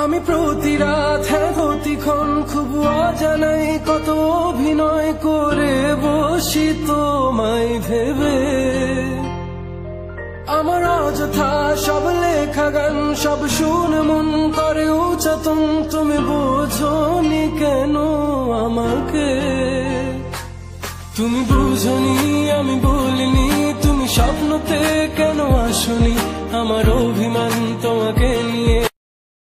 আমি প্রতি রাত প্রতিক্ষণ খুব অজানাই কত অভিনয় করে বসি তোমায় ভেবে। আমার অযথা সব লেখা গান, সব শুন মন করে উচাতন, তুমি বোঝনি কেন আমাকে? তুমি বুঝনি, আমি বলিনি, তুমি স্বপ্নতে কেন আসনি? আমার অভিমান তোমাকে